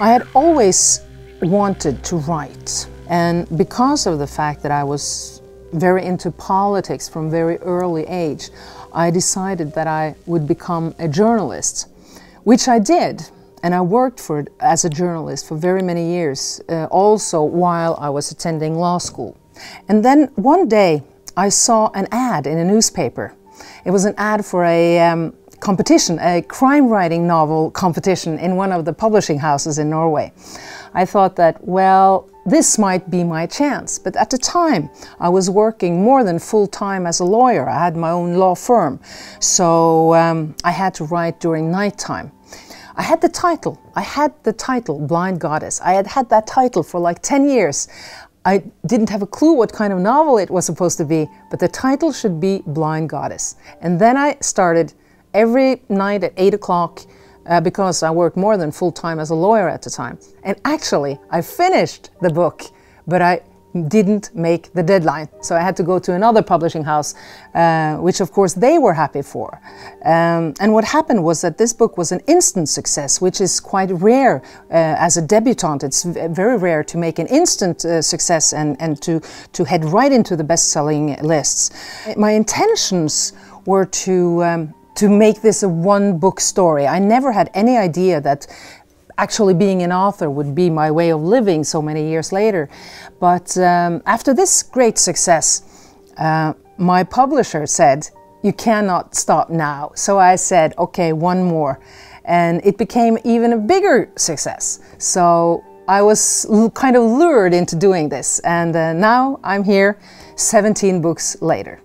I had always wanted to write, and because of the fact that I was very into politics from very early age, I decided that I would become a journalist, which I did. And I worked for as a journalist for very many years, uh, also while I was attending law school. And then one day I saw an ad in a newspaper. It was an ad for a um, competition, a crime writing novel competition in one of the publishing houses in Norway. I thought that, well, this might be my chance. But at the time, I was working more than full time as a lawyer. I had my own law firm. So um, I had to write during nighttime. I had the title. I had the title, Blind Goddess. I had had that title for like 10 years. I didn't have a clue what kind of novel it was supposed to be, but the title should be Blind Goddess. And then I started every night at 8 o'clock uh, because I worked more than full time as a lawyer at the time. And actually, I finished the book, but I didn't make the deadline. So I had to go to another publishing house, uh, which of course they were happy for. Um, and what happened was that this book was an instant success, which is quite rare uh, as a debutante. It's very rare to make an instant uh, success and, and to, to head right into the best selling lists. My intentions were to um, to make this a one book story. I never had any idea that actually being an author would be my way of living so many years later. But um, after this great success, uh, my publisher said, You cannot stop now. So I said, Okay, one more. And it became even a bigger success. So I was kind of lured into doing this. And uh, now I'm here 17 books later.